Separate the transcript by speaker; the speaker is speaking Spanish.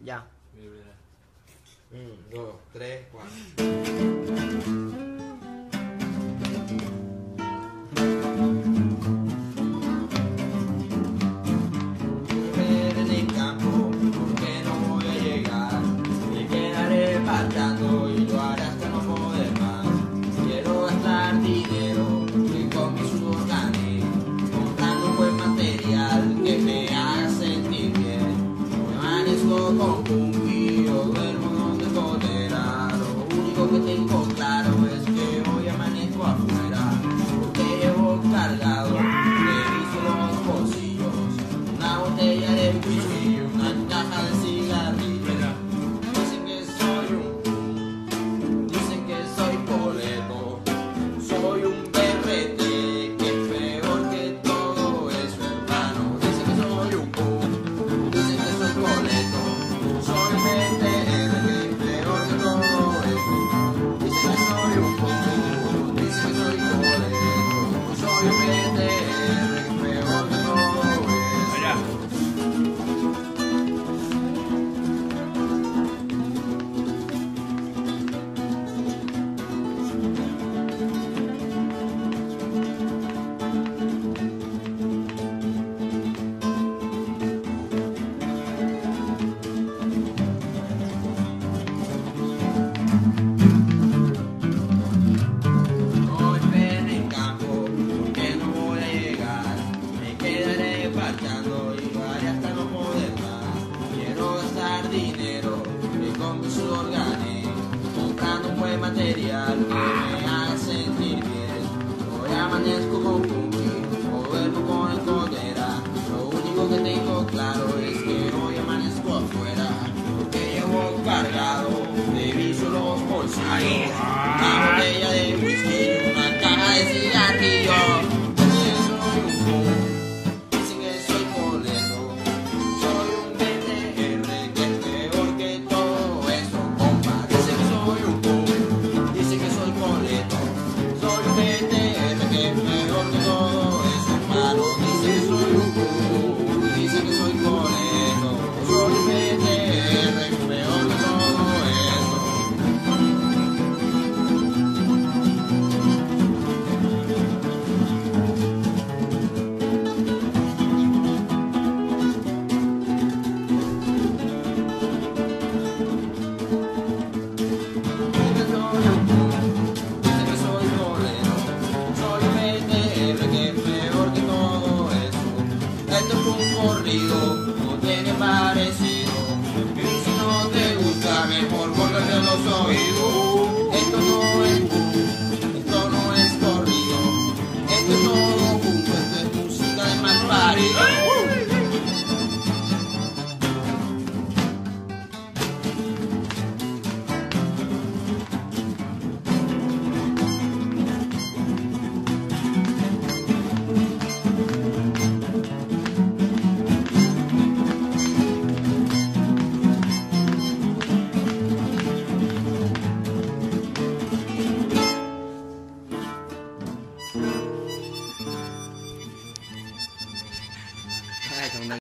Speaker 1: Ya.
Speaker 2: Mira, dos, tres, cuatro. con mi sudor gané, comprando un buen material que me haga sentir bien. Hoy amanezco con Punky, o duermo con el Codera, lo único que tengo claro es que hoy amanezco afuera, porque llevo cargado de mis solos bolsillos, una botella